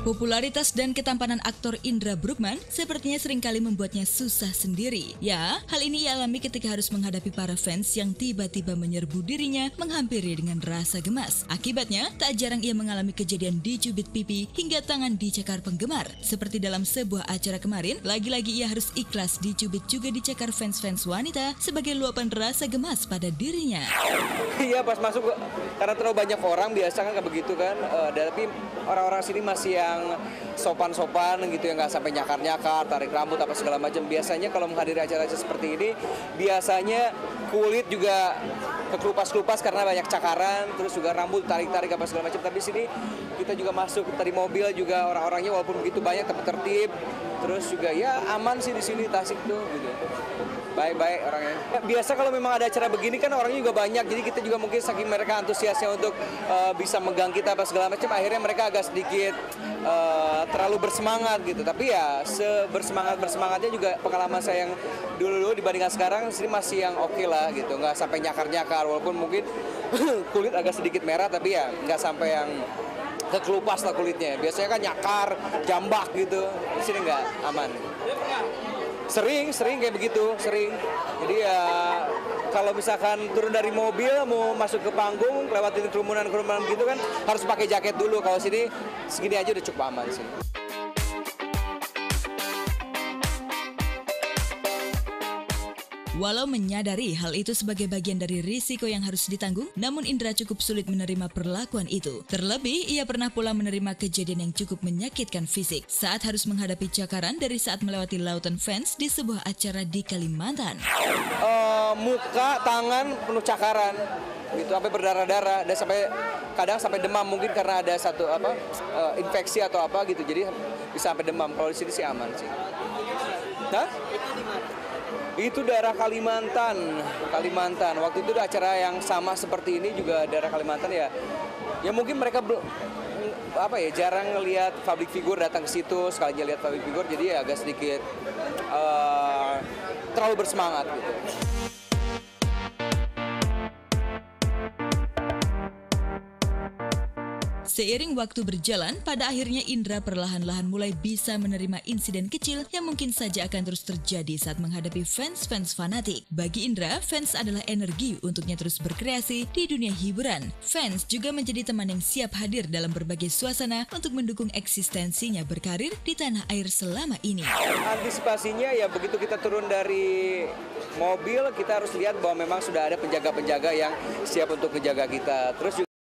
Popularitas dan ketampanan aktor Indra Bruggman sepertinya sering kali membuatnya susah sendiri. Ya, hal ini ia alami ketika harus menghadapi para fans yang tiba-tiba menyerbu dirinya menghampiri dengan rasa gemas. Akibatnya, tak jarang ia mengalami kejadian dicubit pipi hingga tangan dicakar penggemar. Seperti dalam sebuah acara kemarin, lagi-lagi ia harus ikhlas dicubit juga dicakar fans-fans wanita sebagai luapan rasa gemas pada dirinya. Iya pas masuk karena terlalu banyak orang biasa kan begitu kan. Eh, tapi orang-orang sini masih yang sopan-sopan gitu ya nggak sampai nyakar-nyakar, tarik rambut apa segala macam. Biasanya kalau menghadiri acara-acara seperti ini biasanya kulit juga kekelupas-kelupas karena banyak cakaran, terus juga rambut tarik-tarik apa segala macam. Tapi sini kita juga masuk tadi mobil juga orang-orangnya walaupun begitu banyak tapi tertib, terus juga ya aman sih di sini Tasik tuh gitu. Baik-baik orangnya. Ya, biasa kalau memang ada acara begini kan orangnya juga banyak, jadi kita juga mungkin saking mereka antusiasnya untuk uh, bisa megang kita apa segala macam, akhirnya mereka agak sedikit uh, terlalu bersemangat gitu. Tapi ya sebersemangat bersemangatnya juga pengalaman saya yang dulu-dulu dibandingkan sekarang sini masih yang oke okay lah gitu, nggak sampai nyakar-nyakar, walaupun mungkin kulit agak sedikit merah, tapi ya nggak sampai yang kekelupas lah kulitnya. Biasanya kan nyakar, jambak gitu. Di sini nggak aman. Sering, sering kayak begitu, sering. Jadi ya kalau misalkan turun dari mobil mau masuk ke panggung, lewatin kerumunan-kerumunan gitu kan harus pakai jaket dulu. Kalau sini segini aja udah cukup aman sih. Walau menyadari hal itu sebagai bagian dari risiko yang harus ditanggung, namun Indra cukup sulit menerima perlakuan itu. Terlebih, ia pernah pula menerima kejadian yang cukup menyakitkan fisik saat harus menghadapi cakaran dari saat melewati lautan fans di sebuah acara di Kalimantan. Uh, muka, tangan penuh cakaran, gitu sampai berdarah-darah dan sampai kadang sampai demam mungkin karena ada satu apa uh, infeksi atau apa gitu jadi bisa sampai demam kalau di sini sih aman sih. Hah? Itu daerah Kalimantan, Kalimantan. Waktu itu acara yang sama seperti ini juga daerah Kalimantan ya. Ya mungkin mereka apa ya jarang ngelihat public figure datang ke situ sekalinya lihat public figure jadi ya agak sedikit uh, terlalu bersemangat gitu. Seiring waktu berjalan, pada akhirnya Indra perlahan-lahan mulai bisa menerima insiden kecil yang mungkin saja akan terus terjadi saat menghadapi fans-fans fanatik. Bagi Indra, fans adalah energi untuknya terus berkreasi di dunia hiburan. Fans juga menjadi teman yang siap hadir dalam berbagai suasana untuk mendukung eksistensinya berkarir di tanah air selama ini. Antisipasinya ya begitu kita turun dari mobil, kita harus lihat bahwa memang sudah ada penjaga-penjaga yang siap untuk menjaga kita. Terus juga